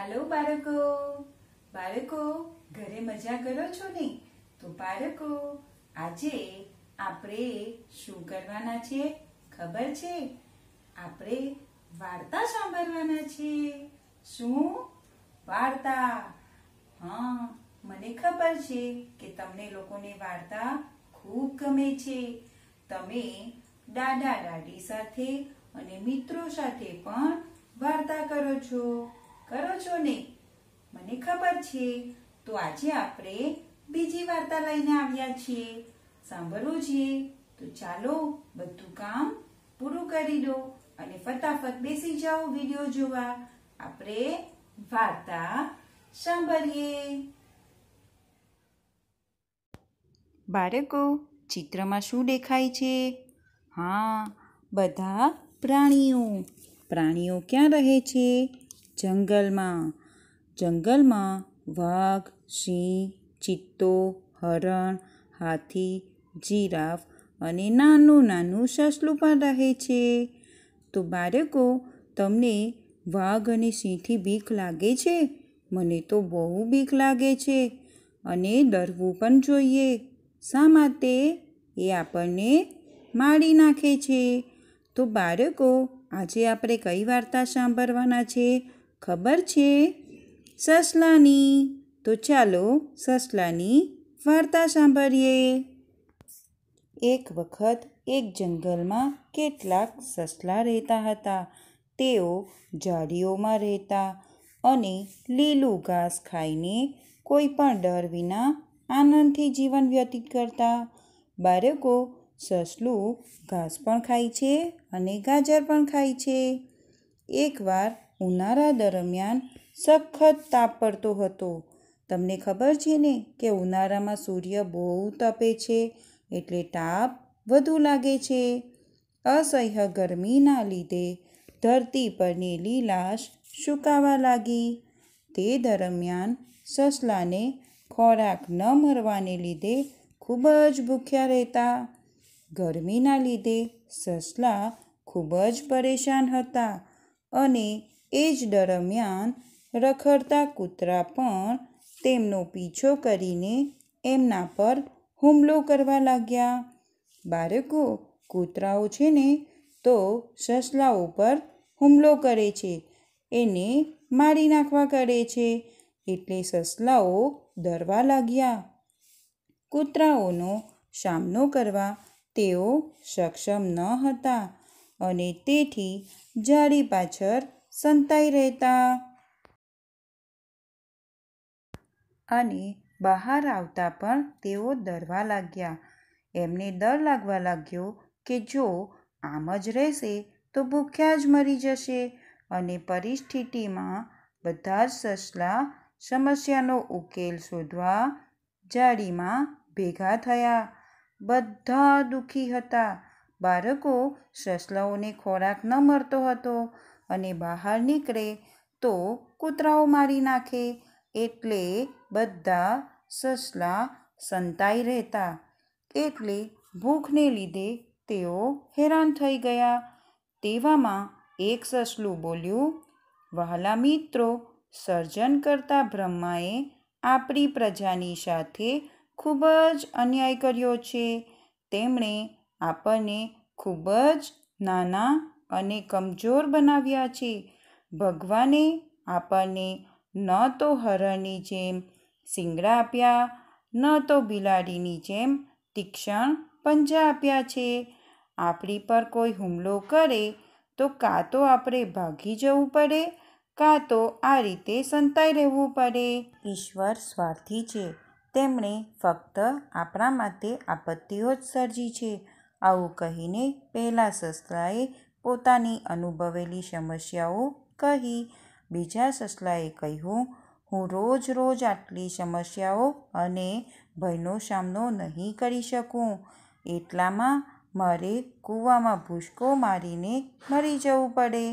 હાલો બાળકો. બાળકો, ઘરે મજા કરો છો ને? તો બાળકો, આજે આપણે શું કરવાના છે? ખબર છે? આપણે વાર્તા સાંભળવાના છે. શું? વાર્તા. હા, મને ખબર છે કે તમને લોકોને વાર્તા ખૂબ ગમે છે. તમે દાદા દાદી સાથે અને મિત્રો સાથે પણ વાર્તા કરો છો. કરો છો ને? મને ખબર છે. તો આજે આપણે બીજી વાર્તા લઈને આવ્યા છીએ. સાંભળવું છે તો ચાલો બધું કામ પૂરું કરી દો અને ફટાફટ બેસી જાઓ વીડિયો જોવા. આપણે વાર્તા સાંભળીએ. બાળકો, ચિત્રમાં શું દેખાય છે? હા, બધા પ્રાણીઓ. પ્રાણીઓ ક્યાં રહે છે? જંગલમાં. જંગલમાં વાઘ, સિંહ, ચિત્તો, હરણ, હાથી, જીરાફ અને નાનું નાનું સસલું પણ રહે છે. તો બાળકો, તમને વાઘ અને સિંહથી બીક લાગે છે? મને તો બહુ બીક લાગે છે અને ડરવું પણ જોઈએ. શા માટે? એ આપણને મારી નાખે છે. તો બાળકો, આજે આપણે કઈ વાર્તા સાંભળવાના છે? ખબર છે? સસલાની. તો ચાલો સસલાની વાર્તા સાંભળીએ. એક વખત એક જંગલમાં કેટલાક સસલા રહેતા હતા. તેઓ ઝાડીઓમાં રહેતા અને લીલું ઘાસ ખાઈને કોઈ પણ ડર વિના આનંદથી જીવન વ્યતીત કરતા. બાળકો, સસલું ઘાસ પણ ખાય છે અને ગાજર પણ ખાય છે. એકવાર ઉનાળા દરમિયાન સખત તાપ પડતો હતો. તમને ખબર છે ને કે ઉનાળામાં સૂર્ય બહુ તપે છે એટલે તાપ વધુ લાગે છે. અસહ્ય ગરમીના લીધે ધરતી પરની લીલાશ સુકાવા લાગી. તે દરમિયાન સસલાને ખોરાક ન મળવાને લીધે ખૂબ જ ભૂખ્યા રહેતા. ગરમીના લીધે સસલા ખૂબ જ પરેશાન હતા અને એ જ દરમિયાન રખડતા કૂતરા પણ તેમનો પીછો કરીને એમના પર હુમલો કરવા લાગ્યા. બાળકો, કૂતરાઓ છે ને, તો સસલાઓ પર હુમલો કરે છે. એને મારી નાખવા કરે છે. એટલે સસલાઓ ડરવા લાગ્યા. કૂતરાઓનો સામનો કરવા તેઓ સક્ષમ ન હતા અને તેથી જાળી પાછળ સંતાઈ રહેતા. અને બહાર આવતા પણ તેઓ ડરવા લાગ્યા. એમને ડર લાગવા લાગ્યો કે જો આમ જ રહેશે, તો ભૂખ્યા જ મરી જશે. અને પરિસ્થિતિમાં બધા જ સસલા સમસ્યાનો ઉકેલ શોધવા જાળીમાં ભેગા થયા. બધા દુઃખી હતા. બાળકો સસલાઓને ખોરાક ન મળતો હતો. અને બહાર નીકળે તો કૂતરાઓ મારી નાખે એટલે બધા સસલા સંતાઈ રહેતા. એટલે ભૂખને લીધે તેઓ હેરાન થઈ ગયા. તેવામાં એક સસલું બોલ્યું, વહાલા મિત્રો, સર્જન કરતા બ્રહ્માએ આપણી પ્રજાની સાથે ખૂબ જ અન્યાય કર્યો છે. તેમણે આપણને ખૂબ જ નાના અને કમજોર બનાવ્યા છે. ભગવાને આપણને ન તો હરણની જેમ શિંગડા આપ્યા, ન તો બિલાડીની જેમ તીક્ષણ પંજા આપ્યા છે. આપણી પર કોઈ હુમલો કરે તો કાં તો આપણે ભાગી જવું પડે, કાં તો આ રીતે સંતાઈ રહેવું પડે. ઈશ્વર સ્વાર્થી છે. તેમણે ફક્ત આપણા માટે આપત્તિઓ જ સર્જી છે. આવું કહીને પહેલાં સસલાએ પોતાની અનુભવેલી સમસ્યાઓ કહી બીજા સસલાએ કહ્યું, હું રોજ રોજ આટલી સમસ્યાઓ અને ભયનો સામનો નહીં કરી શકું. એટલામાં મારે કૂવામાં ભૂસકો મારીને મરી જવું પડે.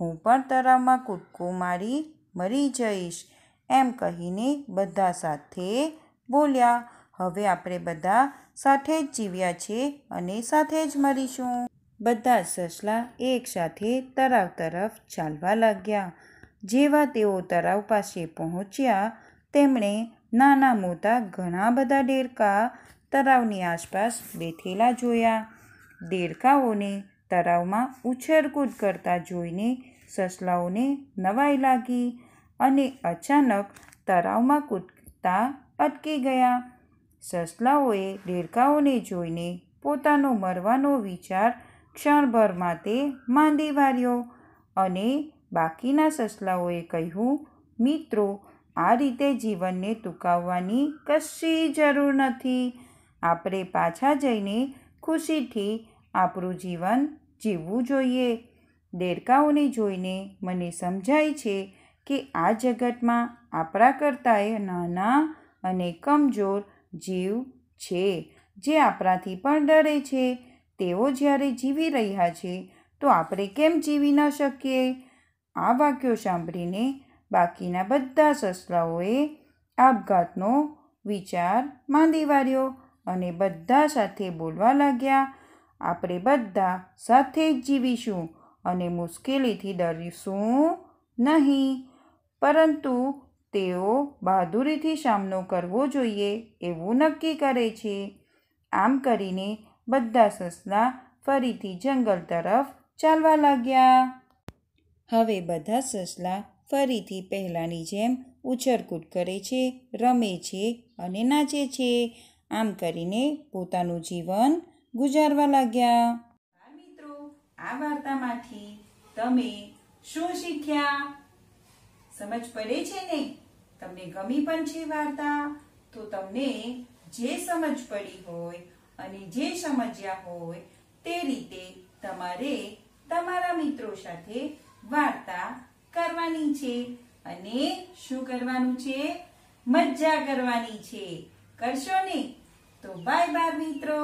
હું પણ તળાવમાં કૂદકો મારી મરી જઈશ. એમ કહીને બધા સાથે બોલ્યા, હવે આપણે બધા સાથે જ જીવ્યા છે અને સાથે જ મરીશું. બધા સસલા એકસાથે તળાવ તરફ ચાલવા લાગ્યા. જેવા તેઓ તળાવ પાસે પહોંચ્યા, તેમણે નાના મોટા ઘણા બધા દેડકા તળાવની આસપાસ બેઠેલા જોયા. દેડકાઓને તળાવમાં ઉછેરકૂદ કરતા જોઈને સસલાઓને નવાઈ લાગી અને અચાનક તળાવમાં કૂદતા અટકી ગયા. સસલાઓએ દેડકાઓને જોઈને પોતાનો મરવાનો વિચાર ક્ષણભર માટે માંડી વાળ્યો અને બાકીના સસલાઓએ કહ્યું, મિત્રો, આ રીતે જીવનને ટૂંકાવવાની કશી જરૂર નથી. આપણે પાછા જઈને ખુશીથી આપણું જીવન જીવવું જોઈએ. દેડકાઓને જોઈને મને સમજાય છે કે આ જગતમાં આપણા કરતાંય નાના અને કમજોર જીવ છે, જે આપણાથી પણ ડરે છે તેઓ જ્યારે જીવી રહ્યા છે, તો આપણે કેમ જીવી ન શકીએ? આ વાક્યો સાંભળીને બાકીના બધા સસલાઓએ આપઘાતનો વિચાર માંડી વાળ્યો અને બધા સાથે બોલવા લાગ્યા, આપણે બધા સાથે જ જીવીશું અને મુશ્કેલીથી ડરીશું નહીં. પરંતુ તેઓ બહાદુરીથી સામનો કરવો જોઈએ એવું નક્કી કરે છે. આમ કરીને બધા સસલા ફરીથી જંગલ તરફ ચાલવા લાગ્યા. હવે બધા સસલા ફરીથી પહેલાંની જેમ ઉછળકૂદ કરે છે, રમે છે અને નાચે છે. આમ કરીને પોતાનું જીવન ગુજારવા લાગ્યા. મિત્રો, આ વાર્તામાંથી તમે શું શીખ્યા? સમજ પડે છે ને? તમને ગમી પણ છે વાર્તા? તો તમને જે સમજ પડી હોય અને જે સમજ્યા હોય તે રીતે તમારે તમારા મિત્રો સાથે વાર્તા કરવાની છે. અને શું કરવાનું છે? મજા કરવાની છે. કરશો ને તો બાય બાય મિત્રો.